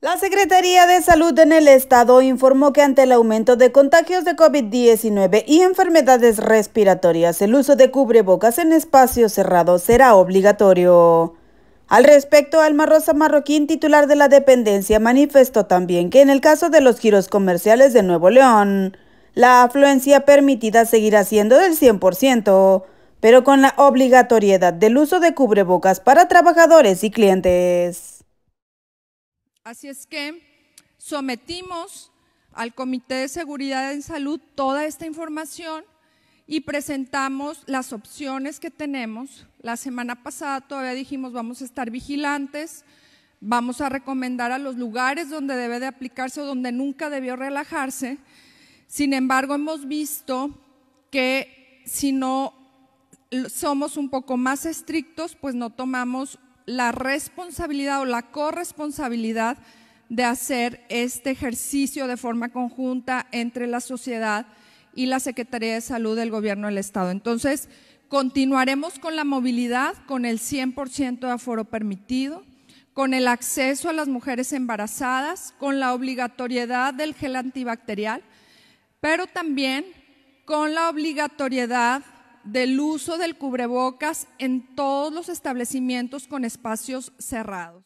La Secretaría de Salud en el Estado informó que ante el aumento de contagios de COVID-19 y enfermedades respiratorias, el uso de cubrebocas en espacios cerrados será obligatorio. Al respecto, Alma Rosa Marroquín, titular de la dependencia, manifestó también que en el caso de los giros comerciales de Nuevo León, la afluencia permitida seguirá siendo del 100%, pero con la obligatoriedad del uso de cubrebocas para trabajadores y clientes. Así es que sometimos al Comité de Seguridad en Salud toda esta información y presentamos las opciones que tenemos. La semana pasada todavía dijimos vamos a estar vigilantes, vamos a recomendar a los lugares donde debe de aplicarse o donde nunca debió relajarse. Sin embargo, hemos visto que si no somos un poco más estrictos, pues no tomamos la responsabilidad o la corresponsabilidad de hacer este ejercicio de forma conjunta entre la sociedad y la Secretaría de Salud del Gobierno del Estado. Entonces, continuaremos con la movilidad, con el 100% de aforo permitido, con el acceso a las mujeres embarazadas, con la obligatoriedad del gel antibacterial, pero también con la obligatoriedad del uso del cubrebocas en todos los establecimientos con espacios cerrados.